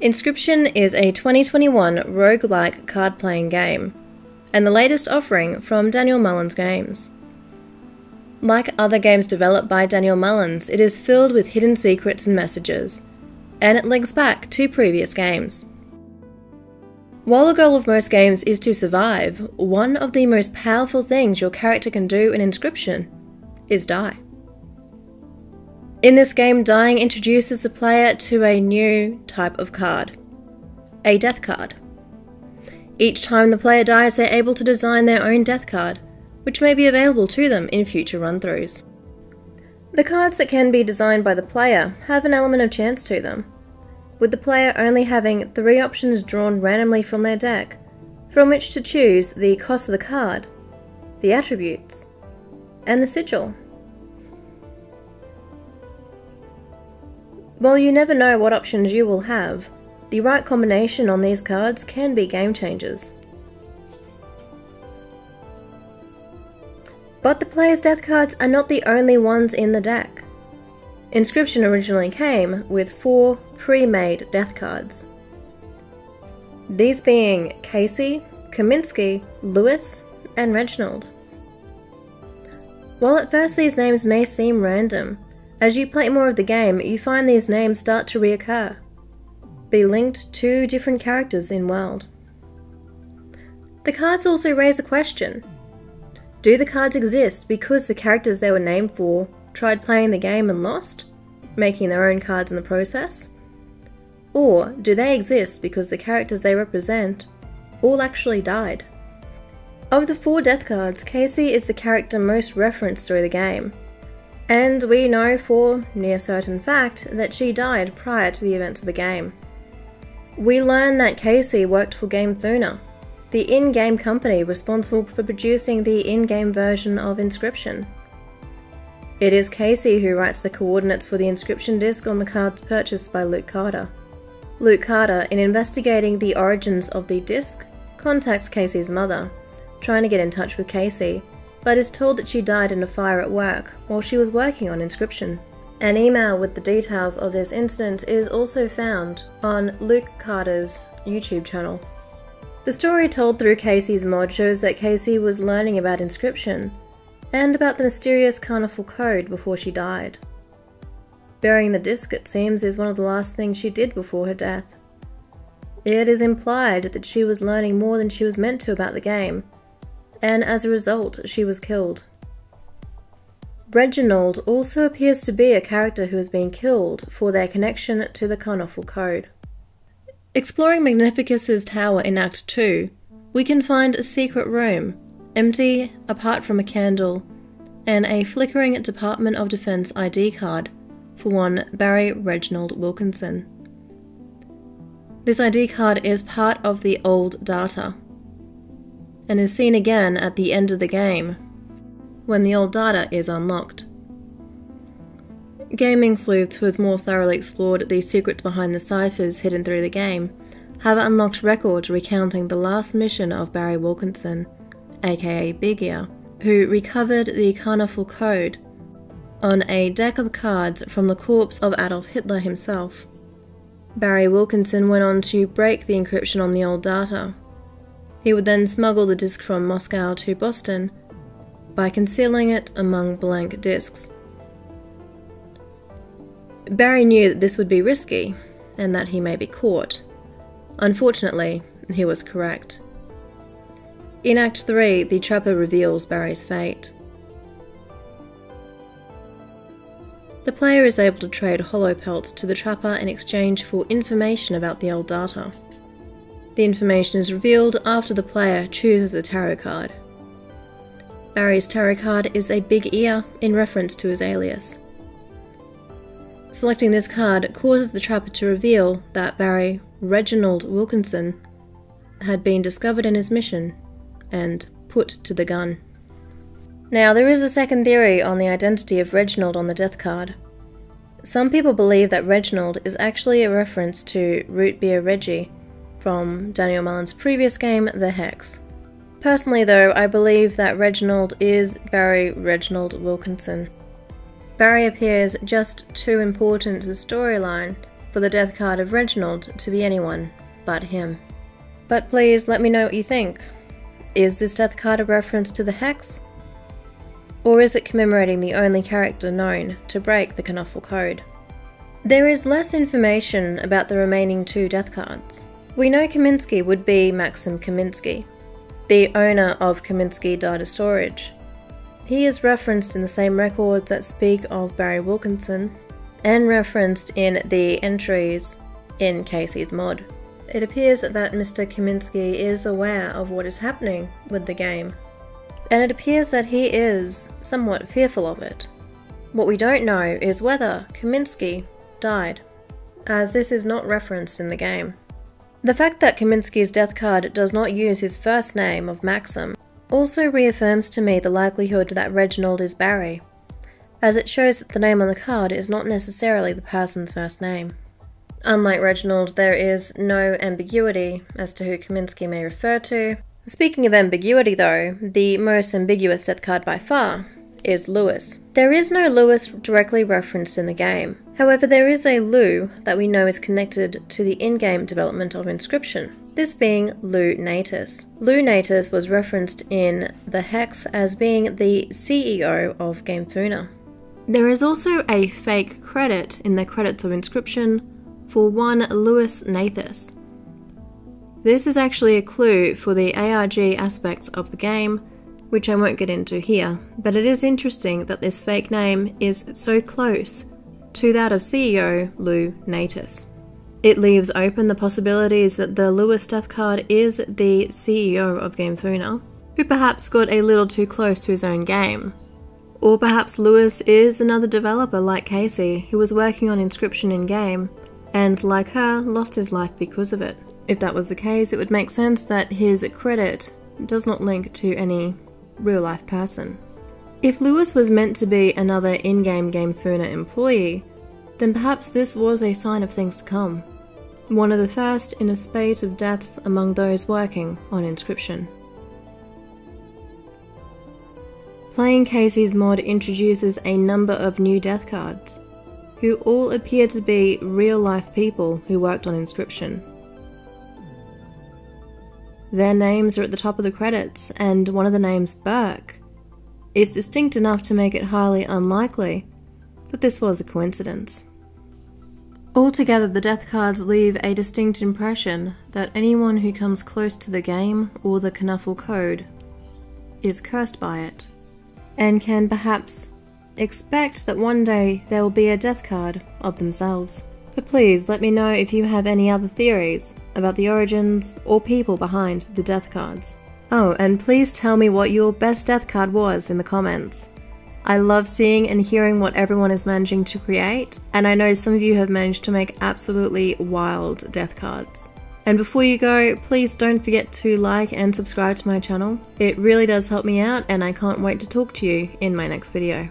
Inscryption is a 2021 roguelike card playing game, and the latest offering from Daniel Mullins Games. Like other games developed by Daniel Mullins, it is filled with hidden secrets and messages, and it links back to previous games. While the goal of most games is to survive, one of the most powerful things your character can do in Inscryption is die. In this game, dying introduces the player to a new type of card a death card. Each time the player dies, they're able to design their own death card, which may be available to them in future run throughs. The cards that can be designed by the player have an element of chance to them, with the player only having three options drawn randomly from their deck, from which to choose the cost of the card, the attributes, and the sigil. While you never know what options you will have, the right combination on these cards can be game changers. But the player's death cards are not the only ones in the deck. Inscryption originally came with four pre-made death cards. These being Casey, Kaminsky, Lewis, and Reginald. While at first these names may seem random, as you play more of the game, you find these names start to reoccur, be linked to different characters in world. The cards also raise a question. Do the cards exist because the characters they were named for tried playing the game and lost, making their own cards in the process? Or do they exist because the characters they represent all actually died? Of the four death cards, Casey is the character most referenced through the game, and we know for near certain fact that she died prior to the events of the game. We learn that Casey worked for GameFuna, the in game company responsible for producing the in game version of Inscryption. It is Casey who writes the coordinates for the Inscryption disc on the cards purchased by Luke Carter. Luke Carter, in investigating the origins of the disc, contacts Casey's mother, trying to get in touch with Casey, but is told that she died in a fire at work while she was working on Inscryption. An email with the details of this incident is also found on Luke Carter's YouTube channel. The story told through Casey's mod shows that Casey was learning about Inscryption and about the mysterious Karnoffel Code before she died. Burying the disc, it seems, is one of the last things she did before her death. It is implied that she was learning more than she was meant to about the game, and as a result, she was killed. Reginald also appears to be a character who has been killed for their connection to the Karnoffel Code. Exploring Magnificus's tower in Act 2, we can find a secret room, empty apart from a candle, and a flickering Department of Defense ID card for one Barry Reginald Wilkinson. This ID card is part of the old data, and is seen again at the end of the game, when the old data is unlocked. Gaming sleuths who have more thoroughly explored the secrets behind the ciphers hidden through the game have unlocked records recounting the last mission of Barry Wilkinson, aka Big Ear, who recovered the Karnoffel Code on a deck of cards from the corpse of Adolf Hitler himself. Barry Wilkinson went on to break the encryption on the old data, he would then smuggle the disc from Moscow to Boston by concealing it among blank discs. Barry knew that this would be risky and that he may be caught. Unfortunately, he was correct. In Act 3, the Trapper reveals Barry's fate. The player is able to trade hollow pelts to the Trapper in exchange for information about the old data. The information is revealed after the player chooses a tarot card. Barry's tarot card is a big ear in reference to his alias. Selecting this card causes the trapper to reveal that Barry Reginald Wilkinson had been discovered in his mission and put to the gun. Now, there is a second theory on the identity of Reginald on the death card. Some people believe that Reginald is actually a reference to Root Beer Reggie, from Daniel Mullins's previous game, The Hex. Personally, though, I believe that Reginald is Barry Reginald Wilkinson. Barry appears just too important to the storyline for the death card of Reginald to be anyone but him. But please let me know what you think. Is this death card a reference to the Hex? Or is it commemorating the only character known to break the Karnoffel Code? There is less information about the remaining two death cards. We know Kaminsky would be Maxim Kaminsky, the owner of Kaminsky Data Storage. He is referenced in the same records that speak of Barry Wilkinson and referenced in the entries in Casey's mod. It appears that Mr. Kaminsky is aware of what is happening with the game, and it appears that he is somewhat fearful of it. What we don't know is whether Kaminsky died, as this is not referenced in the game. The fact that Kaminsky's death card does not use his first name of Maxim also reaffirms to me the likelihood that Reginald is Barry, as it shows that the name on the card is not necessarily the person's first name. Unlike Reginald, there is no ambiguity as to who Kaminsky may refer to. Speaking of ambiguity, though, the most ambiguous death card by far is Lewis. There is no Lewis directly referenced in the game. However, there is a Lou that we know is connected to the in game development of Inscryption, this being Lou Natus. Lou Natus was referenced in the Hex as being the CEO of Gamefuna. There is also a fake credit in the credits of Inscryption for one Lewis Nathus. This is actually a clue for the ARG aspects of the game, which I won't get into here, but it is interesting that this fake name is so close to that of CEO Lou Natus. It leaves open the possibilities that the Lewis death card is the CEO of Gamefuna, who perhaps got a little too close to his own game. Or perhaps Lewis is another developer like Casey who was working on Inscryption in game and, like her, lost his life because of it. If that was the case, it would make sense that his credit does not link to any real life person. If Lewis was meant to be another in game Gamefuna employee, then perhaps this was a sign of things to come. One of the first in a spate of deaths among those working on Inscryption. Playing Casey's mod introduces a number of new death cards, who all appear to be real life people who worked on Inscryption. Their names are at the top of the credits, and one of the names, Burke, is distinct enough to make it highly unlikely that this was a coincidence. Altogether, the death cards leave a distinct impression that anyone who comes close to the game or the Karnoffel code is cursed by it, and can perhaps expect that one day there will be a death card of themselves. But please let me know if you have any other theories about the origins or people behind the death cards. Oh, and please tell me what your best death card was in the comments. I love seeing and hearing what everyone is managing to create, and I know some of you have managed to make absolutely wild death cards. And before you go, please don't forget to like and subscribe to my channel. It really does help me out, and I can't wait to talk to you in my next video.